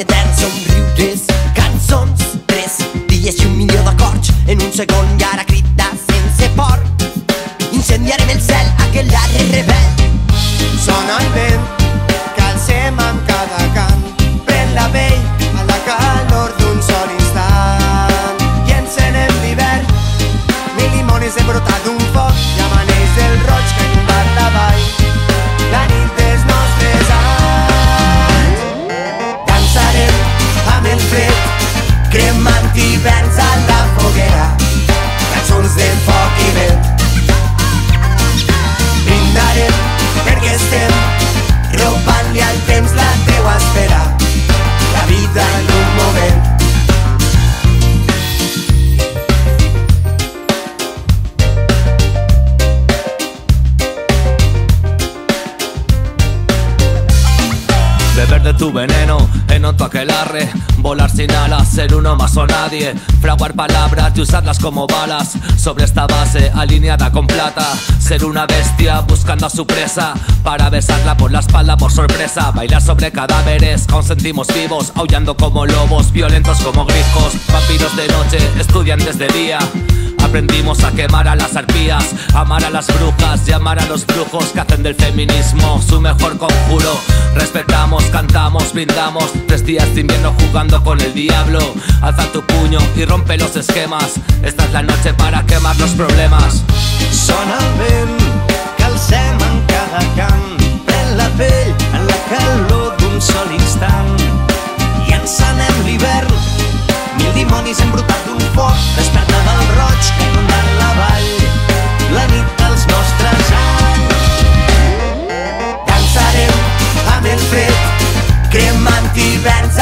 etern, somriures, cançons, tres dies i un milió d'acords en un segon i ara crida sense por. Incendiarem el cel, tu veneno. En otro aquelarre Volar sin alas, ser uno más o nadie. Fraguar palabras y usarlas como balas. Sobre esta base alineada con plata. Ser una bestia buscando a su presa. Para besarla por la espalda por sorpresa. Bailar sobre cadáveres, aún sentimos vivos. Aullando como lobos, violentos como grifos Vampiros de noche, estudiantes de día Aprendimos a quemar a las arpías, amar a las brujas y amar a los brujos que hacen del feminismo su mejor conjuro. Respetamos, cantamos, brindamos, tres días de invierno jugando con el diablo. Alza tu puño y rompe los esquemas. Esta es la noche para quemar los problemas. Sona el vent, calcem en cada cant, pren la pell en la calor d'un sol instant. I encenem l'hivern, mil dimonis embrutats back